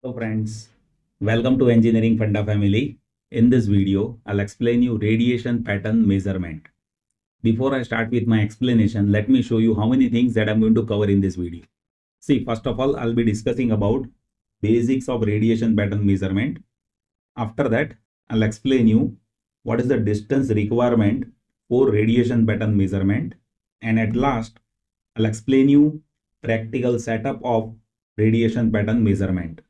Hello friends, welcome to Engineering Funda family. In this video, I'll explain you radiation pattern measurement. Before I start with my explanation, let me show you how many things that I'm going to cover in this video. See, first of all, I'll be discussing about basics of radiation pattern measurement. After that, I'll explain you what is the distance requirement for radiation pattern measurement. And at last, I'll explain you practical setup of radiation pattern measurement.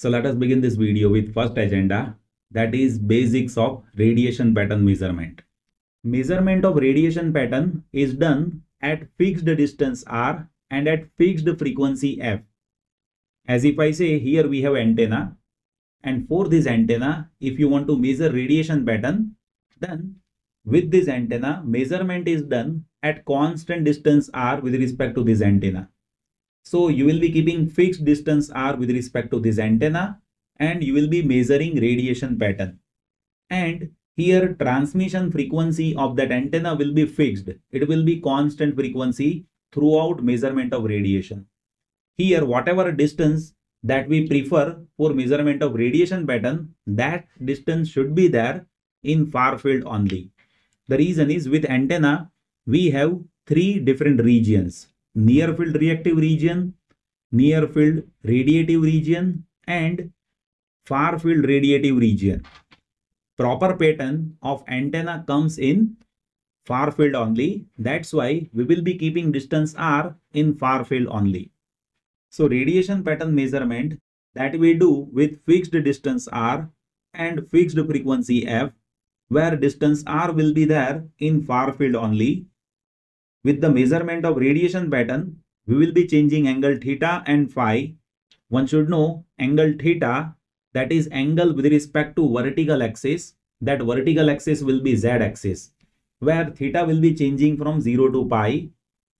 So let us begin this video with first agenda that is basics of radiation pattern measurement. Measurement of radiation pattern is done at fixed distance r and at fixed frequency f. As if I say here we have antenna and for this antenna if you want to measure radiation pattern then with this antenna measurement is done at constant distance r with respect to this antenna. So you will be keeping fixed distance r with respect to this antenna and you will be measuring radiation pattern. And here transmission frequency of that antenna will be fixed. It will be constant frequency throughout measurement of radiation. Here whatever distance that we prefer for measurement of radiation pattern, that distance should be there in far field only. The reason is with antenna, we have three different regions near field reactive region, near field radiative region and far field radiative region. Proper pattern of antenna comes in far field only. That's why we will be keeping distance r in far field only. So radiation pattern measurement that we do with fixed distance r and fixed frequency f where distance r will be there in far field only with the measurement of radiation pattern, we will be changing angle theta and phi. One should know angle theta that is angle with respect to vertical axis. That vertical axis will be z axis where theta will be changing from 0 to pi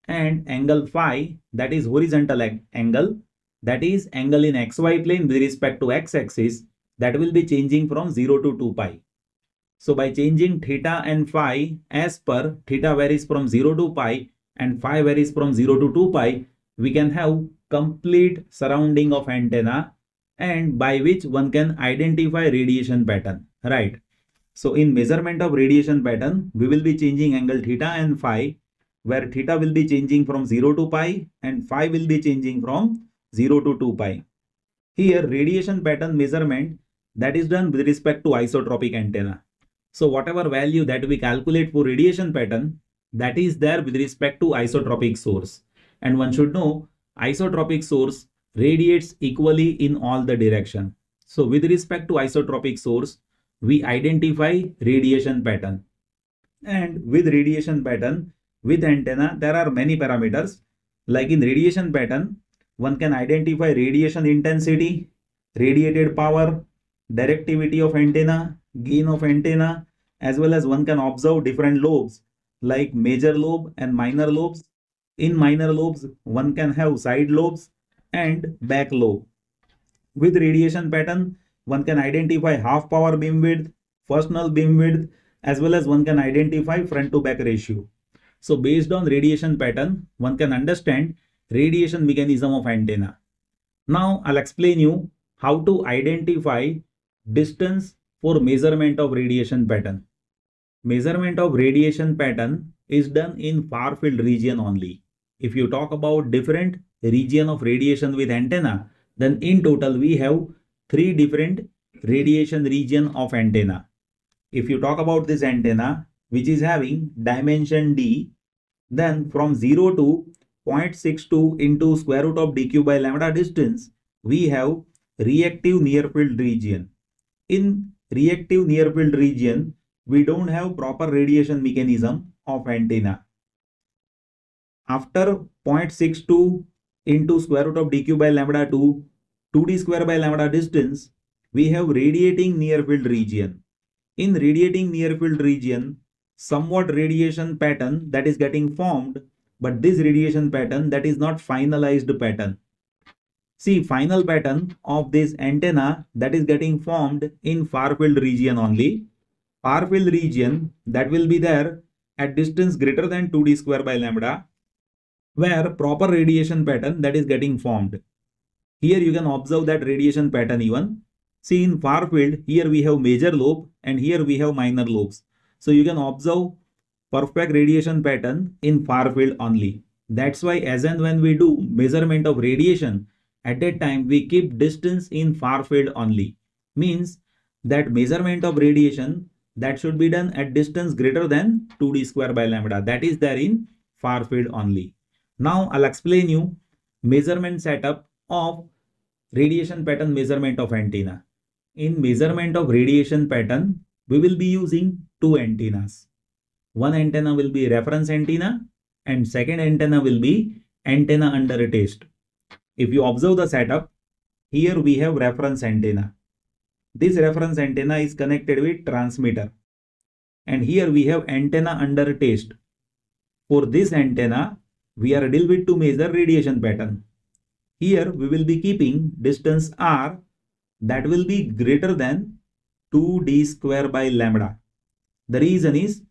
and angle phi that is horizontal angle that is angle in xy plane with respect to x axis that will be changing from 0 to 2 pi. So by changing theta and phi as per theta varies from 0 to pi and phi varies from 0 to 2 pi, we can have complete surrounding of antenna and by which one can identify radiation pattern, right? So in measurement of radiation pattern, we will be changing angle theta and phi where theta will be changing from 0 to pi and phi will be changing from 0 to 2 pi. Here radiation pattern measurement that is done with respect to isotropic antenna. So whatever value that we calculate for radiation pattern, that is there with respect to isotropic source. And one should know isotropic source radiates equally in all the direction. So with respect to isotropic source, we identify radiation pattern. And with radiation pattern, with antenna, there are many parameters. Like in radiation pattern, one can identify radiation intensity, radiated power, directivity of antenna, gain of antenna as well as one can observe different lobes like major lobe and minor lobes. In minor lobes, one can have side lobes and back lobe. With radiation pattern, one can identify half power beam width, null beam width, as well as one can identify front to back ratio. So based on radiation pattern, one can understand radiation mechanism of antenna. Now I'll explain you how to identify distance for measurement of radiation pattern. Measurement of radiation pattern is done in far field region only. If you talk about different region of radiation with antenna, then in total we have three different radiation region of antenna. If you talk about this antenna, which is having dimension d, then from 0 to 0.62 into square root of d cube by lambda distance, we have reactive near field region. In reactive near field region, we don't have proper radiation mechanism of antenna. After 0.62 into square root of d cube by lambda 2, 2d square by lambda distance, we have radiating near field region. In radiating near field region, somewhat radiation pattern that is getting formed, but this radiation pattern that is not finalized pattern. See final pattern of this antenna that is getting formed in far field region only. Far field region that will be there at distance greater than 2d square by lambda where proper radiation pattern that is getting formed. Here you can observe that radiation pattern even. See in far field, here we have major lobe and here we have minor lobes. So you can observe perfect radiation pattern in far field only. That's why as and when we do measurement of radiation, at that time we keep distance in far field only. Means that measurement of radiation that should be done at distance greater than 2d square by lambda. That is there in far field only. Now I'll explain you measurement setup of radiation pattern measurement of antenna. In measurement of radiation pattern, we will be using two antennas. One antenna will be reference antenna and second antenna will be antenna under test. If you observe the setup, here we have reference antenna. This reference antenna is connected with transmitter. And here we have antenna under test. For this antenna, we are deal with to measure radiation pattern. Here we will be keeping distance r that will be greater than 2d square by lambda. The reason is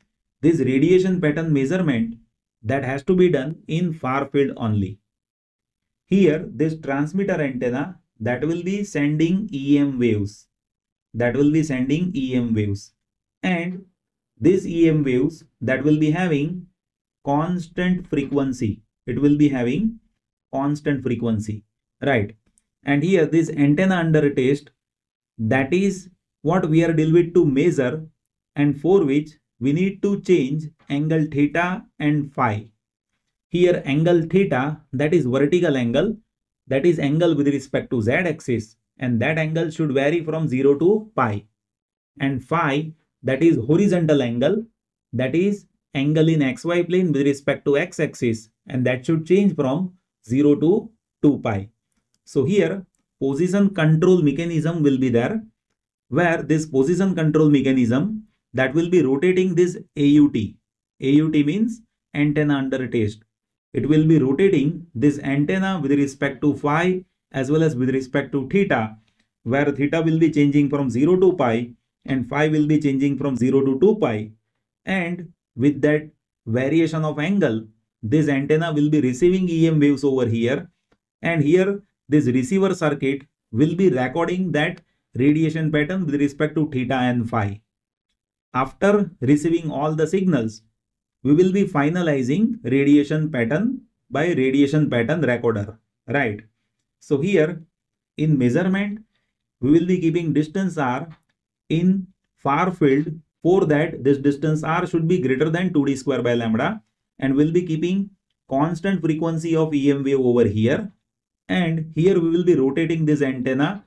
this radiation pattern measurement that has to be done in far field only. Here this transmitter antenna that will be sending EM waves. That will be sending EM waves. And these EM waves that will be having constant frequency. It will be having constant frequency right? And here this antenna under test that is what we are deal with to measure and for which we need to change angle theta and phi here angle theta that is vertical angle that is angle with respect to z axis and that angle should vary from 0 to pi. And phi that is horizontal angle that is angle in xy plane with respect to x-axis and that should change from 0 to 2 pi. So here position control mechanism will be there where this position control mechanism that will be rotating this AUT. AUT means antenna under test. It will be rotating this antenna with respect to phi as well as with respect to theta where theta will be changing from 0 to pi and phi will be changing from 0 to 2 pi and with that variation of angle this antenna will be receiving EM waves over here and here this receiver circuit will be recording that radiation pattern with respect to theta and phi. After receiving all the signals, we will be finalizing radiation pattern by radiation pattern recorder, right? So here in measurement, we will be keeping distance r in far field. For that, this distance r should be greater than 2d square by lambda and we'll be keeping constant frequency of EM wave over here. And here we will be rotating this antenna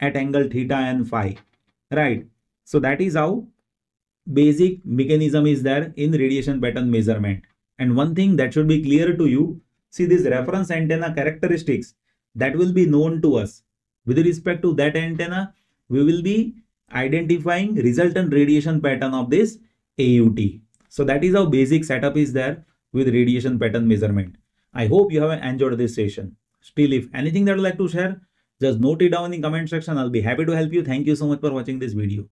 at angle theta and phi, right? So that is how basic mechanism is there in radiation pattern measurement. And one thing that should be clear to you, see this reference antenna characteristics that will be known to us. With respect to that antenna, we will be identifying resultant radiation pattern of this AUT. So that is how basic setup is there with radiation pattern measurement. I hope you have enjoyed this session. Still, if anything that you like to share, just note it down in the comment section. I'll be happy to help you. Thank you so much for watching this video.